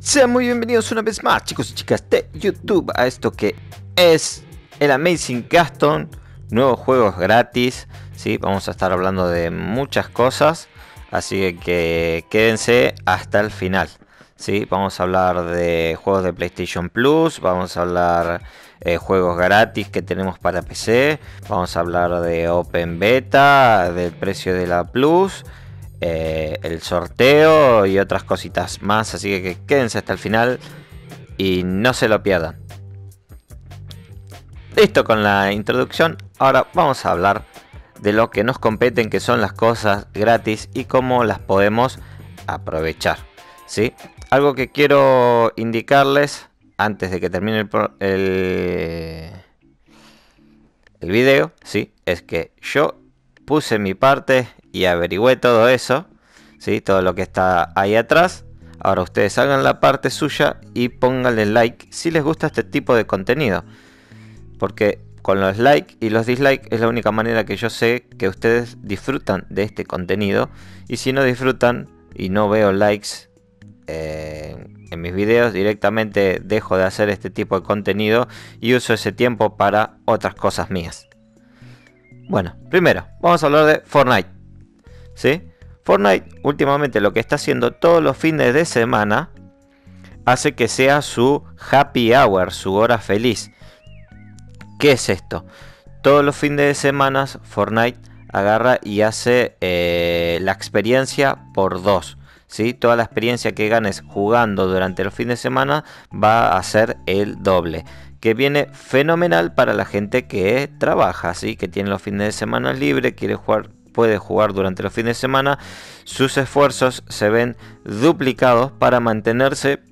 Sean muy bienvenidos una vez más, chicos y chicas de YouTube, a esto que es el Amazing Gaston, nuevos juegos gratis. ¿sí? Vamos a estar hablando de muchas cosas, así que quédense hasta el final. ¿sí? Vamos a hablar de juegos de PlayStation Plus, vamos a hablar de eh, juegos gratis que tenemos para PC, vamos a hablar de Open Beta, del precio de la Plus. Eh, el sorteo y otras cositas más. Así que quédense hasta el final y no se lo pierdan. Listo con la introducción. Ahora vamos a hablar de lo que nos competen, que son las cosas gratis y cómo las podemos aprovechar. ¿sí? Algo que quiero indicarles antes de que termine el, el, el video, ¿sí? es que yo puse mi parte y averigüé todo eso, ¿sí? todo lo que está ahí atrás. Ahora ustedes hagan la parte suya y pónganle like si les gusta este tipo de contenido. Porque con los likes y los dislikes es la única manera que yo sé que ustedes disfrutan de este contenido. Y si no disfrutan y no veo likes eh, en mis videos, directamente dejo de hacer este tipo de contenido y uso ese tiempo para otras cosas mías. Bueno, primero, vamos a hablar de Fortnite. ¿sí? Fortnite últimamente lo que está haciendo todos los fines de semana hace que sea su happy hour, su hora feliz. ¿Qué es esto? Todos los fines de semana Fortnite agarra y hace eh, la experiencia por dos. ¿sí? Toda la experiencia que ganes jugando durante los fines de semana va a ser el doble. Que viene fenomenal para la gente que trabaja, ¿sí? que tiene los fines de semana libre, quiere jugar puede jugar durante los fines de semana, sus esfuerzos se ven duplicados para mantenerse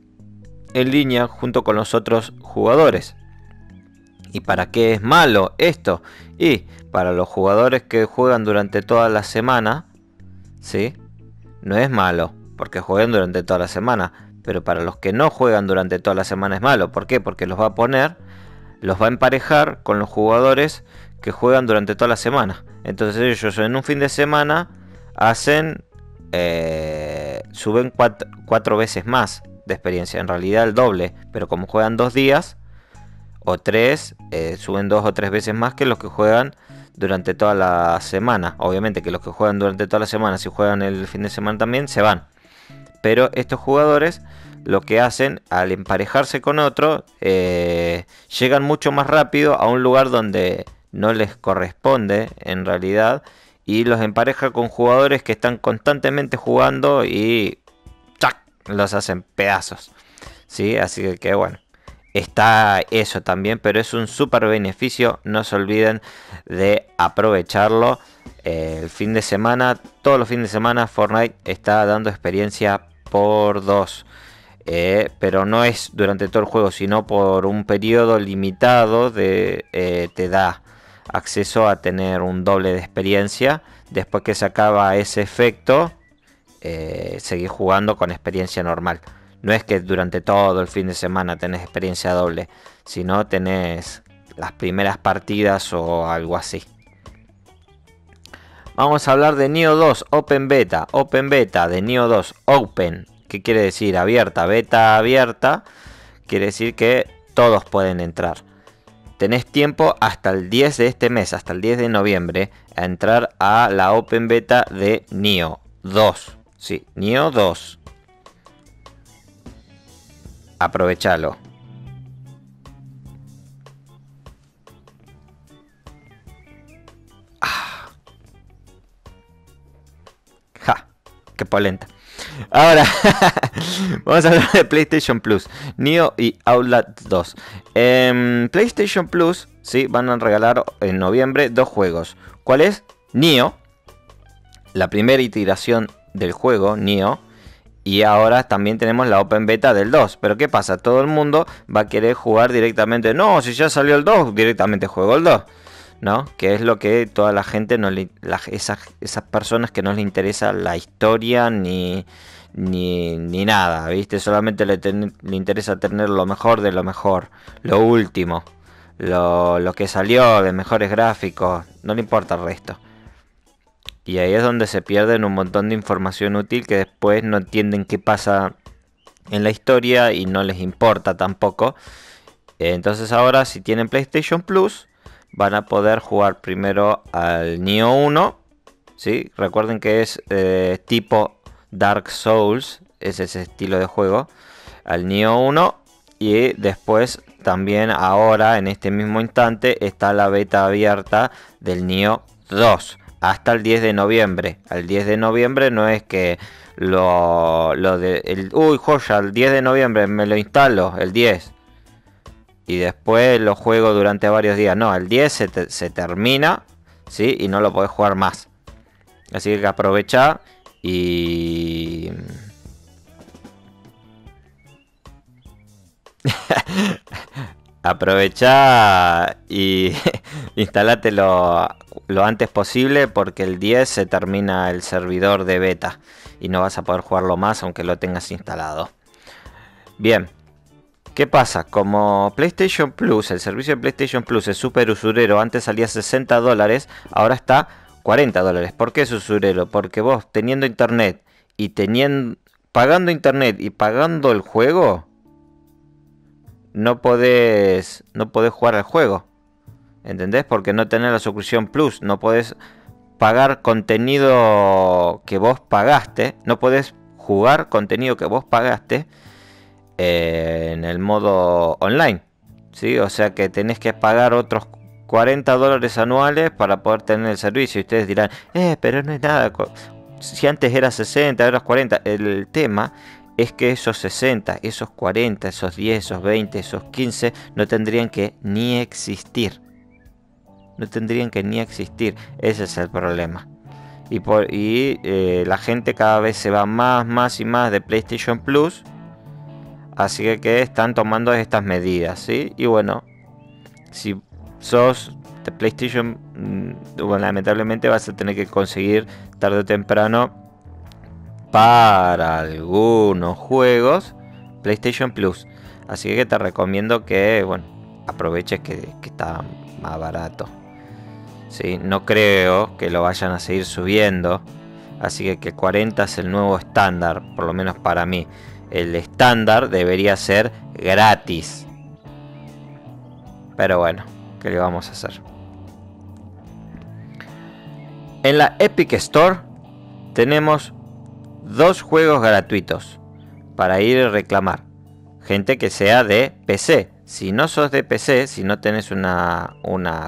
en línea junto con los otros jugadores. ¿Y para qué es malo esto? Y para los jugadores que juegan durante toda la semana, ¿sí? No es malo, porque juegan durante toda la semana. Pero para los que no juegan durante toda la semana es malo. ¿Por qué? Porque los va a poner, los va a emparejar con los jugadores que juegan durante toda la semana. Entonces ellos en un fin de semana hacen, eh, suben cuatro, veces más de experiencia, en realidad el doble, pero como juegan dos días o tres, eh, suben dos o tres veces más que los que juegan durante toda la semana. Obviamente que los que juegan durante toda la semana, si juegan el fin de semana también, se van. Pero estos jugadores lo que hacen al emparejarse con otro, eh, llegan mucho más rápido a un lugar donde no les corresponde en realidad y los empareja con jugadores que están constantemente jugando y ¡chac! los hacen pedazos. ¿Sí? Así que, bueno, está eso también, pero es un súper beneficio, no se olviden de aprovecharlo. Eh, el fin de semana, todos los fines de semana Fortnite está dando experiencia por dos. Eh, pero no es durante todo el juego, sino por un periodo limitado eh, te da acceso a tener un doble de experiencia. Después que se acaba ese efecto, eh, seguir jugando con experiencia normal. No es que durante todo el fin de semana tenés experiencia doble, sino tenés las primeras partidas o algo así. Vamos a hablar de Neo 2 Open Beta. Open Beta de Neo 2 Open. ¿Qué quiere decir? Abierta. Beta abierta. Quiere decir que todos pueden entrar tenés tiempo hasta el 10 de este mes, hasta el 10 de noviembre, a entrar a la Open Beta de NIO 2. Sí, NIO 2. Aprovechalo. Ah. Ja, qué polenta. Ahora, vamos a hablar de PlayStation Plus, Neo y Outlast 2. En PlayStation Plus, sí, van a regalar en noviembre dos juegos. ¿Cuál es? Neo, la primera iteración del juego, Neo. Y ahora también tenemos la Open Beta del 2. Pero ¿qué pasa? Todo el mundo va a querer jugar directamente. No, si ya salió el 2, directamente juego el 2. ¿No? Que es lo que toda la gente, no le, esas, esas, personas que no les interesa la historia ni, ni, ni nada, ¿viste? Solamente le, le, interesa tener lo mejor de lo mejor, lo último, lo, lo que salió de mejores gráficos, no le importa el resto. Y ahí es donde se pierden un montón de información útil que después no entienden qué pasa en la historia y no les importa tampoco. Entonces ahora si tienen PlayStation Plus van a poder jugar primero al Neo 1. ¿sí? Recuerden que es eh, tipo Dark Souls, es ese estilo de juego. Al Neo 1 y después también ahora en este mismo instante está la beta abierta del Neo 2 hasta el 10 de noviembre. Al 10 de noviembre no es que lo, lo de... El, uy, joya, el 10 de noviembre me lo instalo, el 10. Y después lo juego durante varios días. No, el 10 se, termina, ¿sí? Y no lo podés jugar más. Así que aprovecha y... aprovecha y instalátelo lo antes posible porque el 10 se termina el servidor de beta y no vas a poder jugarlo más aunque lo tengas instalado. Bien, ¿qué pasa? Como PlayStation Plus, el servicio de PlayStation Plus es súper usurero, antes salía 60 dólares, ahora está 40 dólares. ¿Por qué es usurero? Porque vos teniendo internet y teniendo, pagando internet y pagando el juego, no podés, no podés jugar al juego. ¿Entendés? Porque no tenés la suscripción Plus, no podés pagar contenido que vos pagaste, no podés jugar contenido que vos pagaste en el modo online. ¿sí? O sea que tenés que pagar otros 40 dólares anuales para poder tener el servicio. Y ustedes dirán, eh, pero no es nada. Si antes era 60, ahora es 40. El tema es que esos 60, esos 40, esos 10, esos 20, esos 15 no tendrían que ni existir no tendrían que ni existir. Ese es el problema. Y, por, y eh, la gente cada vez se va más, más y más de PlayStation Plus. Así que, están tomando estas medidas, ¿sí? Y bueno, si sos de PlayStation, mm, lamentablemente vas a tener que conseguir tarde o temprano para algunos juegos PlayStation Plus. Así que te recomiendo que, bueno, aproveches que está más barato. No creo que lo vayan a seguir subiendo. Así que que 40 es el nuevo estándar, por lo menos para mí. El estándar debería ser gratis. Pero bueno, ¿qué le vamos a hacer? En la Epic Store tenemos dos juegos gratuitos para ir a reclamar. Gente que sea de PC. Si no sos de PC, si no tenés una,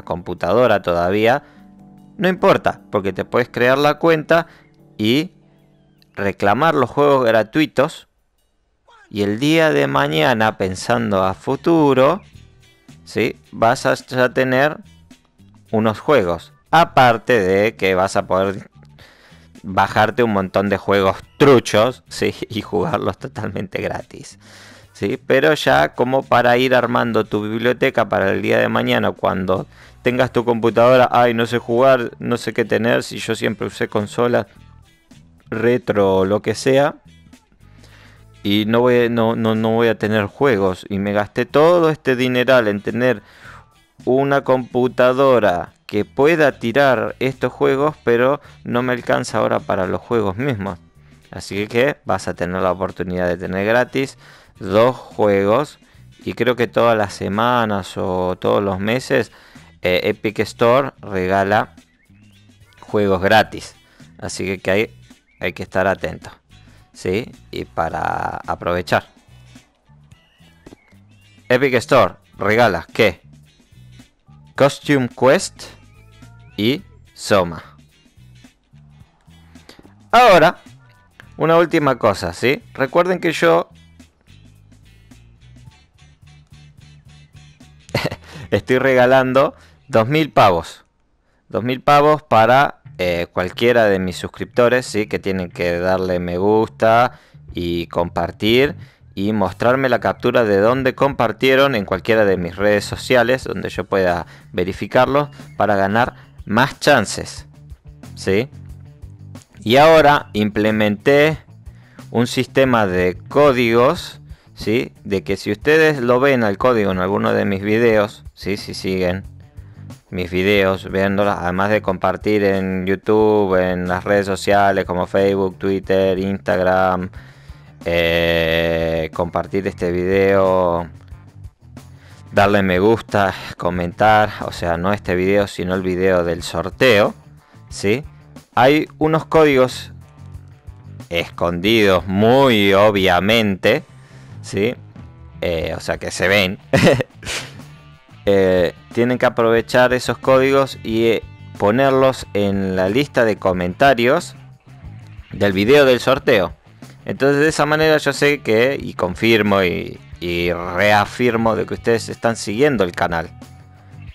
computadora todavía, no importa, porque te puedes crear la cuenta y reclamar los juegos gratuitos. Y el día de mañana, pensando a futuro, ¿sí? vas a tener unos juegos. Aparte de que vas a poder bajarte un montón de juegos truchos ¿sí? y jugarlos totalmente gratis. Pero ya como para ir armando tu biblioteca para el día de mañana cuando tengas tu computadora, ay, no sé jugar, no sé qué tener, si yo siempre usé consola retro o lo que sea, y no voy, no, no, no voy a tener juegos, y me gasté todo este dineral en tener una computadora que pueda tirar estos juegos, pero no me alcanza ahora para los juegos mismos. Así que vas a tener la oportunidad de tener gratis dos juegos y creo que todas las semanas o todos los meses eh, Epic Store regala juegos gratis. Así que, hay, hay que estar atento. ¿Sí? Y para aprovechar. Epic Store regala ¿qué? Costume Quest y Soma. Ahora, una última cosa, ¿sí? Recuerden que yo estoy regalando 2.000 pavos. 2.000 pavos para eh, cualquiera de mis suscriptores, ¿sí? que tienen que darle me gusta y compartir y mostrarme la captura de dónde compartieron en cualquiera de mis redes sociales donde yo pueda verificarlo para ganar más chances. ¿sí? Y ahora implementé un sistema de códigos ¿sí? de que si ustedes lo ven al código en alguno de mis videos, ¿sí? si siguen mis videos viéndolas, además de compartir en YouTube, en las redes sociales como Facebook, Twitter, Instagram, eh, compartir este video, darle me gusta, comentar, o sea, no este video, sino el video del sorteo, ¿sí? Hay unos códigos escondidos muy obviamente, ¿sí? Eh, o sea que se ven. Eh, tienen que aprovechar esos códigos y eh, ponerlos en la lista de comentarios del video del sorteo. Entonces de esa manera yo sé que y confirmo y, reafirmo de que ustedes están siguiendo el canal.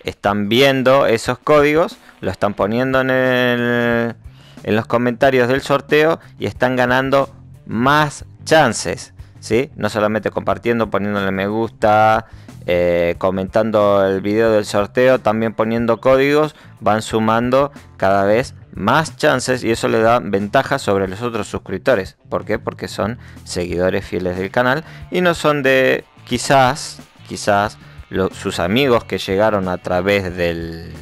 Están viendo esos códigos, lo están poniendo en, en los comentarios del sorteo y están ganando más chances. ¿sí? No solamente compartiendo, poniéndole me gusta, eh, comentando el video del sorteo, también poniendo códigos, van sumando cada vez más chances y eso le da ventaja sobre los otros suscriptores. ¿Por qué? Porque son seguidores fieles del canal y no son de quizás, quizás sus amigos que llegaron a través del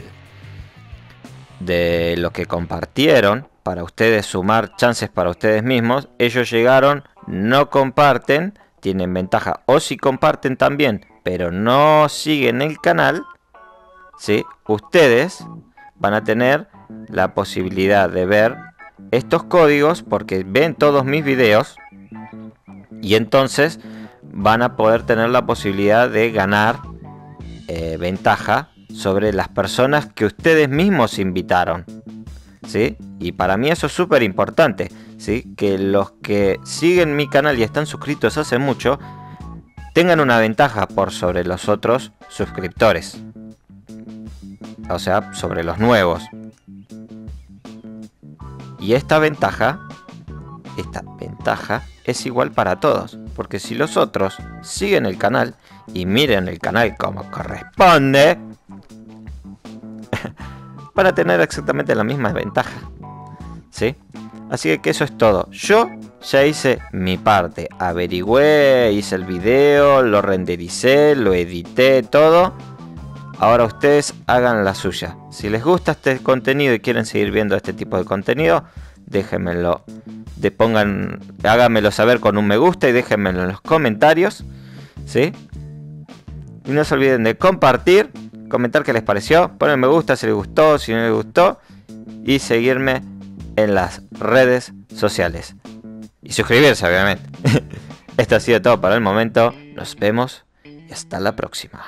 de lo que compartieron para ustedes sumar chances para ustedes mismos. Ellos llegaron, no comparten, tienen ventaja. O si comparten también, pero no siguen el canal, ¿sí? ustedes van a tener la posibilidad de ver estos códigos porque ven todos mis videos y entonces van a poder tener la posibilidad de ganar eh, ventaja sobre las personas que ustedes mismos invitaron. ¿Sí? Y para mí eso es súper importante, ¿sí? Que los que siguen mi canal y están suscritos hace mucho tengan una ventaja por sobre los otros suscriptores. O sea, sobre los nuevos. Y esta ventaja, esta ventaja es igual para todos. Porque si los otros siguen el canal y miren el canal como corresponde, van a tener exactamente la misma ventaja. ¿Sí? Así que eso es todo. Yo ya hice mi parte. Averigüé, hice el video, lo rendericé, lo edité, todo. Ahora ustedes hagan la suya. Si les gusta este contenido y quieren seguir viendo este tipo de contenido, déjenmelo. De pongan, háganmelo saber con un me gusta y déjenmelo en los comentarios. ¿Sí? Y no se olviden de compartir, comentar qué les pareció, poner me gusta si les gustó, si no les gustó. Y seguirme en las redes sociales. Y suscribirse, obviamente. Esto ha sido todo para el momento. Nos vemos y hasta la próxima.